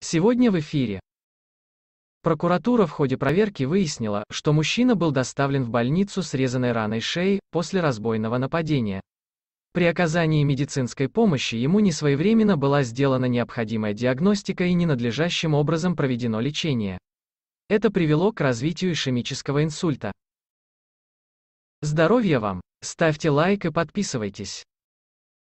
Сегодня в эфире. Прокуратура в ходе проверки выяснила, что мужчина был доставлен в больницу с резаной раной шеи после разбойного нападения. При оказании медицинской помощи ему несвоевременно была сделана необходимая диагностика и ненадлежащим образом проведено лечение. Это привело к развитию ишемического инсульта. Здоровья вам! Ставьте лайк и подписывайтесь.